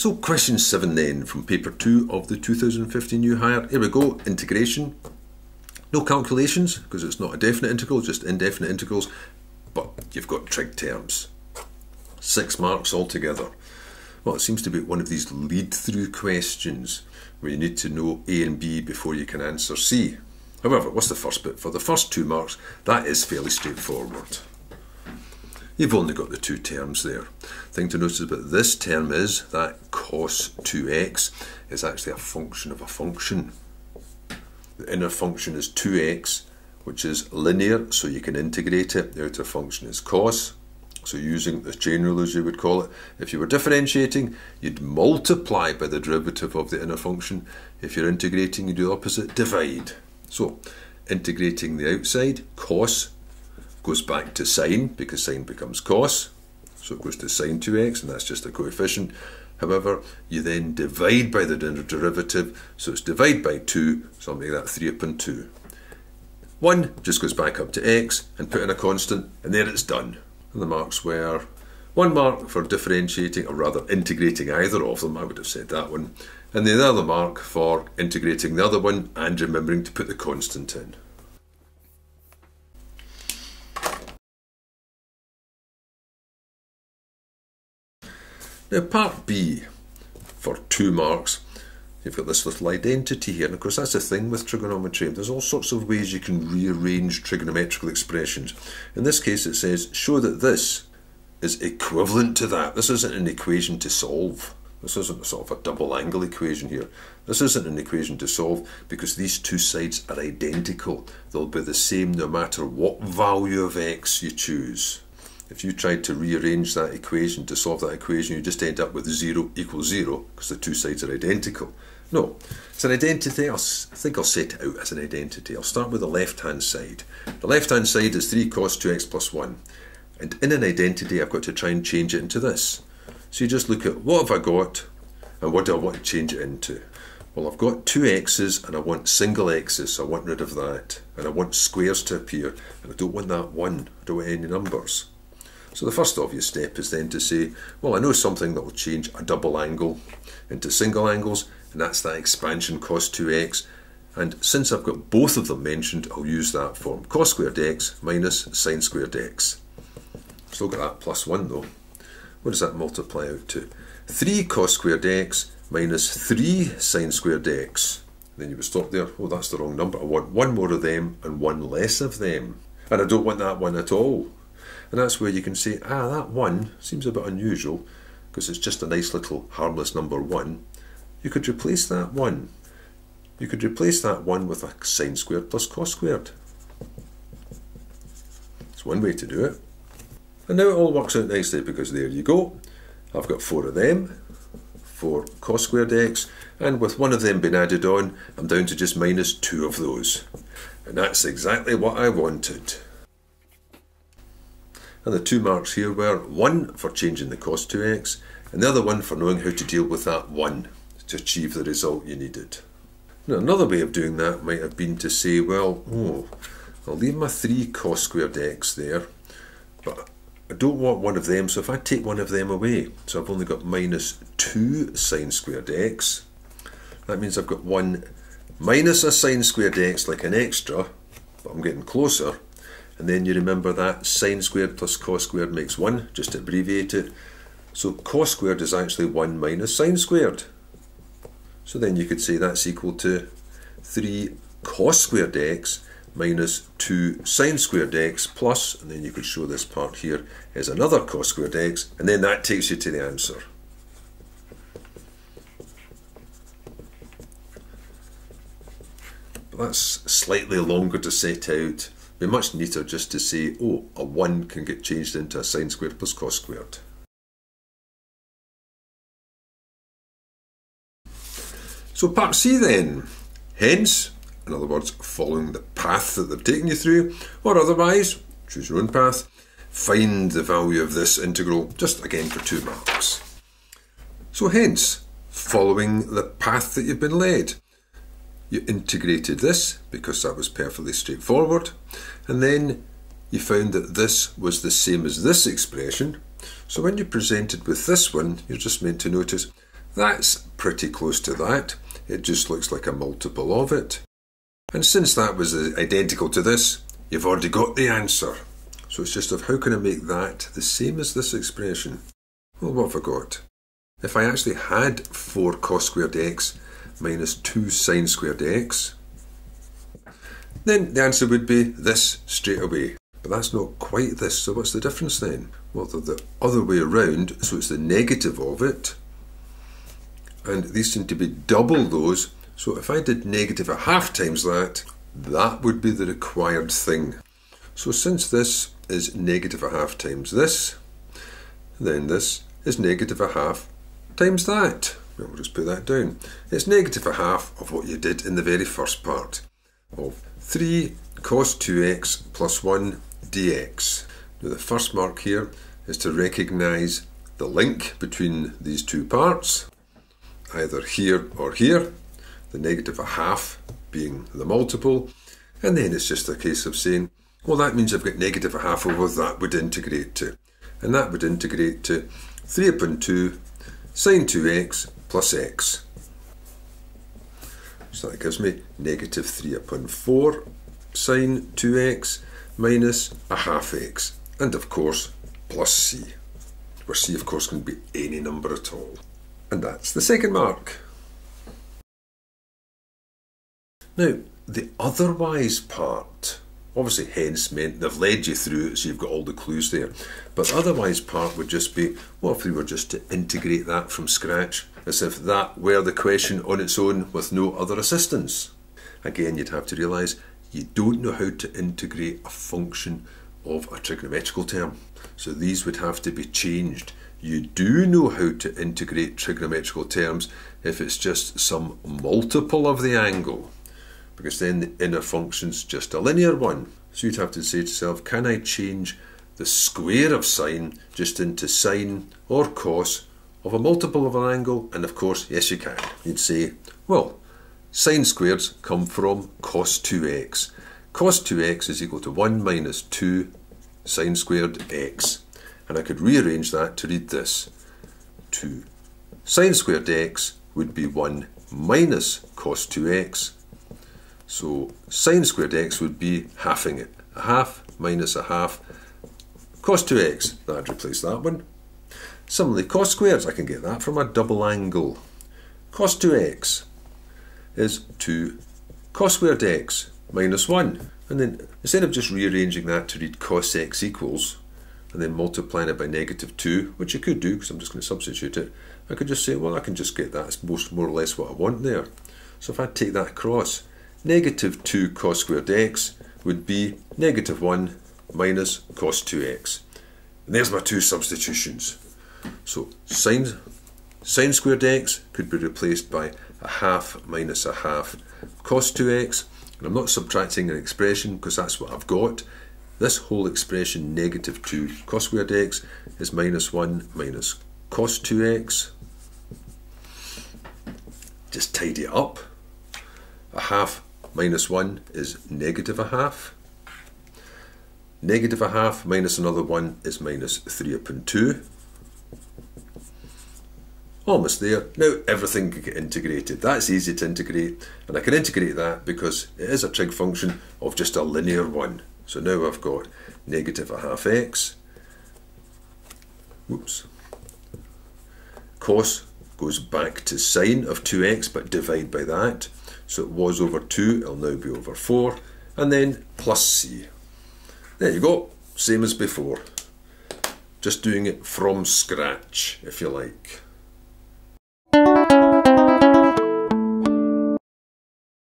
So question 7 then from paper 2 of the 2015 New Higher. Here we go, integration. No calculations because it's not a definite integral, just indefinite integrals, but you've got trig terms. Six marks altogether. Well, it seems to be one of these lead through questions where you need to know A and B before you can answer C. However, what's the first bit? For the first two marks, that is fairly straightforward. You've only got the two terms there. Thing to notice about this term is that cos 2x is actually a function of a function. The inner function is 2x, which is linear, so you can integrate it. The outer function is cos. So using the chain rule as you would call it, if you were differentiating, you'd multiply by the derivative of the inner function. If you're integrating, you do the opposite, divide. So integrating the outside, cos goes back to sine because sine becomes cos. So it goes to sine 2x and that's just a coefficient. However, you then divide by the derivative, so it's divide by 2, so I'll make that 3 upon 2. 1 just goes back up to x and put in a constant, and there it's done. And the marks were one mark for differentiating, or rather integrating either of them, I would have said that one, and the other mark for integrating the other one and remembering to put the constant in. Now, part B, for two marks, you've got this little identity here, and of course, that's the thing with trigonometry. There's all sorts of ways you can rearrange trigonometrical expressions. In this case, it says, show that this is equivalent to that. This isn't an equation to solve. This isn't a sort of a double angle equation here. This isn't an equation to solve because these two sides are identical. They'll be the same no matter what value of x you choose. If you tried to rearrange that equation to solve that equation, you just end up with 0 equals 0 because the two sides are identical. No, it's an identity. I'll, I think I'll set it out as an identity. I'll start with the left-hand side. The left-hand side is 3 cos 2x plus 1. And in an identity, I've got to try and change it into this. So you just look at what have I got and what do I want to change it into. Well, I've got two x's and I want single x's, so I want rid of that. And I want squares to appear, and I don't want that one. I don't want any numbers. So the first obvious step is then to say, well, I know something that will change a double angle into single angles, and that's that expansion cos 2x. And since I've got both of them mentioned, I'll use that form. Cos squared x minus sine squared x. Still got that plus 1 though. What does that multiply out to? 3 cos squared x minus 3 sine squared x. Then you would stop there. Oh, that's the wrong number. I want one more of them and one less of them. And I don't want that one at all. And that's where you can say, ah, that 1 seems a bit unusual because it's just a nice little harmless number 1. You could replace that 1. You could replace that 1 with a sine squared plus cos squared. It's one way to do it. And now it all works out nicely because there you go. I've got four of them, 4 cos squared x, and with one of them being added on, I'm down to just minus two of those. And that's exactly what I wanted. And the two marks here were one for changing the cos 2x, and the other one for knowing how to deal with that 1 to achieve the result you needed. Now another way of doing that might have been to say, well, oh, I'll leave my 3 cos squared x there, but I don't want one of them, so if I take one of them away, so I've only got minus 2 sine squared x, that means I've got 1 minus a sine squared x like an extra, but I'm getting closer, and then you remember that sine squared plus cos squared makes 1, just to abbreviate it. So cos squared is actually 1 minus sine squared. So then you could say that's equal to 3 cos squared x minus 2 sine squared x plus, and then you could show this part here as another cos squared x, and then that takes you to the answer. But that's slightly longer to set out be much neater just to say, oh, a 1 can get changed into a sine squared plus cos squared. So part C then, hence, in other words, following the path that they've taken you through, or otherwise, choose your own path, find the value of this integral, just again for two marks. So hence, following the path that you've been led. You integrated this because that was perfectly straightforward. And then you found that this was the same as this expression. So when you're presented with this one, you're just meant to notice That's pretty close to that. It just looks like a multiple of it. And since that was identical to this, you've already got the answer. So it's just of how can I make that the same as this expression? Well, what have I got? If I actually had 4 cos squared x minus 2 sine squared x, then the answer would be this straight away. But that's not quite this, so what's the difference then? Well, they're the other way around, so it's the negative of it, and these seem to be double those, so if I did negative a half times that, that would be the required thing. So since this is negative a half times this, then this is negative a half times that. We'll just put that down. It's negative a half of what you did in the very first part of 3 cos 2x plus 1 dx. Now the first mark here is to recognise the link between these two parts, either here or here, the negative a half being the multiple, and then it's just a case of saying, well that means I've got negative a half over that would integrate to, and that would integrate to 3 upon 2 sine 2x plus x. So that gives me negative 3 upon 4 sine 2x minus a half x. And of course, plus c, where c of course can be any number at all. And that's the second mark. Now, the otherwise part, obviously hence meant they've led you through it so you've got all the clues there. But otherwise part would just be, what if we were just to integrate that from scratch, as if that were the question on its own with no other assistance? Again, you'd have to realise you don't know how to integrate a function of a trigonometrical term. So these would have to be changed. You do know how to integrate trigonometrical terms if it's just some multiple of the angle, because then the inner function's just a linear one. So you'd have to say to yourself, can I change the square of sine just into sine or cos of a multiple of an angle? And of course, yes you can. You'd say, well, Sine squares come from cos 2x. Cos 2x is equal to 1 minus 2 sine squared x. And I could rearrange that to read this. 2 sine squared x would be 1 minus cos 2x. So sine squared x would be halving it. A half minus a half. Cos 2x, that'd replace that one. Similarly, cos squared, I can get that from a double angle. Cos 2x, is 2 cos squared x minus 1. And then instead of just rearranging that to read cos x equals, and then multiplying it by negative 2, which you could do because I'm just going to substitute it, I could just say, well, I can just get that It's most, more or less what I want there. So if I take that across, negative 2 cos squared x would be negative 1 minus cos 2x. And there's my two substitutions. So sine, sine squared x could be replaced by a half minus a half cos 2x. And I'm not subtracting an expression because that's what I've got. This whole expression, negative 2 cos squared x, is minus 1 minus cos 2x. Just tidy it up. A half minus 1 is negative a half. Negative a half minus another 1 is minus 3 upon 2. Almost there. Uh, now everything can get integrated. That's easy to integrate, and I can integrate that because it is a trig function of just a linear one. So now I've got negative a half x. Whoops. Cos goes back to sine of 2x, but divide by that. So it was over 2, it'll now be over 4. And then plus c. There you go, same as before. Just doing it from scratch, if you like.